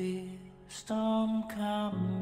feast on come.